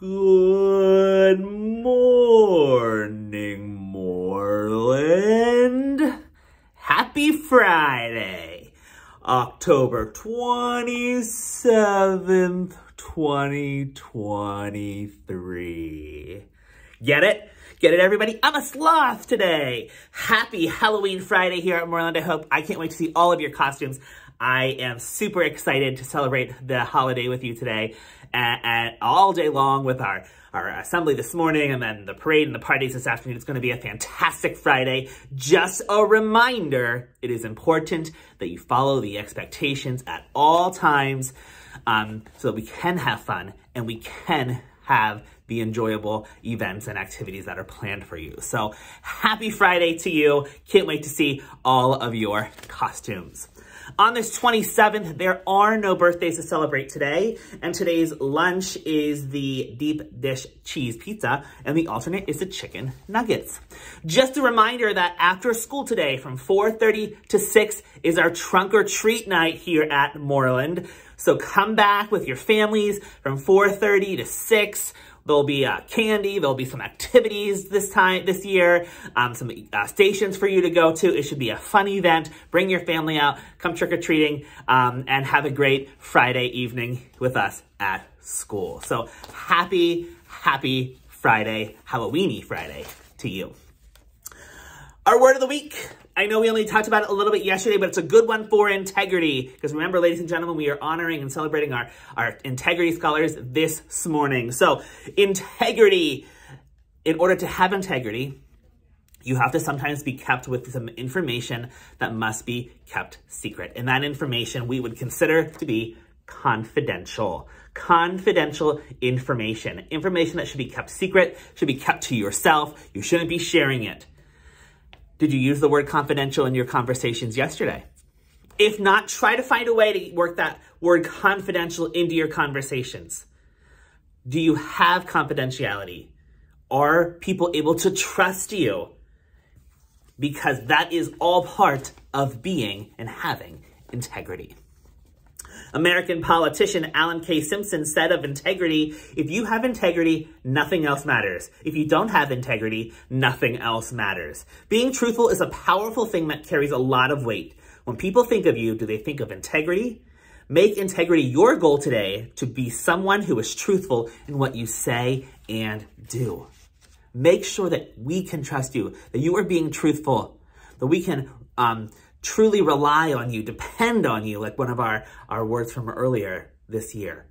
Good morning, Mooreland. Happy Friday, October 27th, 2023. Get it? Get it, everybody? I'm a sloth today. Happy Halloween Friday here at Mooreland. I hope I can't wait to see all of your costumes. I am super excited to celebrate the holiday with you today and, and all day long with our, our assembly this morning and then the parade and the parties this afternoon. It's going to be a fantastic Friday. Just a reminder, it is important that you follow the expectations at all times um, so that we can have fun and we can have the enjoyable events and activities that are planned for you. So happy Friday to you. Can't wait to see all of your costumes. On this 27th, there are no birthdays to celebrate today, and today's lunch is the deep dish cheese pizza, and the alternate is the chicken nuggets. Just a reminder that after school today from 4.30 to 6 is our trunk or treat night here at Mooreland. So come back with your families from 4.30 to 6. There'll be uh, candy. There'll be some activities this time, this year, um, some uh, stations for you to go to. It should be a fun event. Bring your family out, come trick-or-treating, um, and have a great Friday evening with us at school. So happy, happy Friday, Halloweeny Friday to you. Our word of the week. I know we only talked about it a little bit yesterday, but it's a good one for integrity. Because remember, ladies and gentlemen, we are honoring and celebrating our, our integrity scholars this morning. So integrity, in order to have integrity, you have to sometimes be kept with some information that must be kept secret. And that information we would consider to be confidential. Confidential information. Information that should be kept secret, should be kept to yourself. You shouldn't be sharing it. Did you use the word confidential in your conversations yesterday? If not, try to find a way to work that word confidential into your conversations. Do you have confidentiality? Are people able to trust you? Because that is all part of being and having integrity. American politician Alan K. Simpson said of integrity, if you have integrity, nothing else matters. If you don't have integrity, nothing else matters. Being truthful is a powerful thing that carries a lot of weight. When people think of you, do they think of integrity? Make integrity your goal today to be someone who is truthful in what you say and do. Make sure that we can trust you, that you are being truthful, that we can um, truly rely on you, depend on you, like one of our, our words from earlier this year.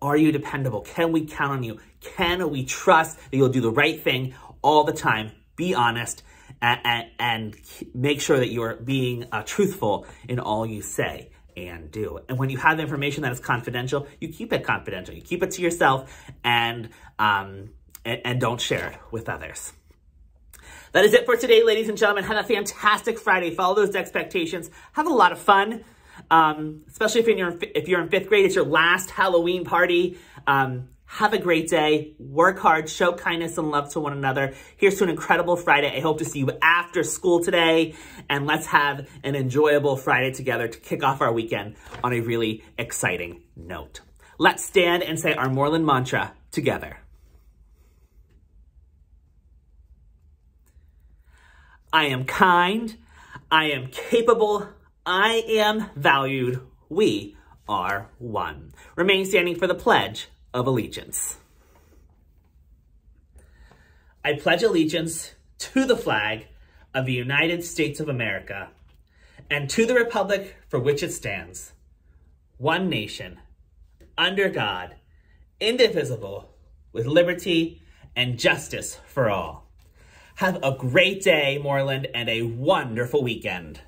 Are you dependable? Can we count on you? Can we trust that you'll do the right thing all the time? Be honest and, and, and make sure that you're being uh, truthful in all you say and do. And when you have information that is confidential, you keep it confidential. You keep it to yourself and, um, and, and don't share it with others. That is it for today, ladies and gentlemen. Have a fantastic Friday. Follow those expectations. Have a lot of fun, um, especially if you're, in, if you're in fifth grade. It's your last Halloween party. Um, have a great day. Work hard. Show kindness and love to one another. Here's to an incredible Friday. I hope to see you after school today. And let's have an enjoyable Friday together to kick off our weekend on a really exciting note. Let's stand and say our Mooreland mantra together. I am kind. I am capable. I am valued. We are one. Remain standing for the Pledge of Allegiance. I pledge allegiance to the flag of the United States of America and to the republic for which it stands, one nation, under God, indivisible, with liberty and justice for all. Have a great day, Mooreland, and a wonderful weekend.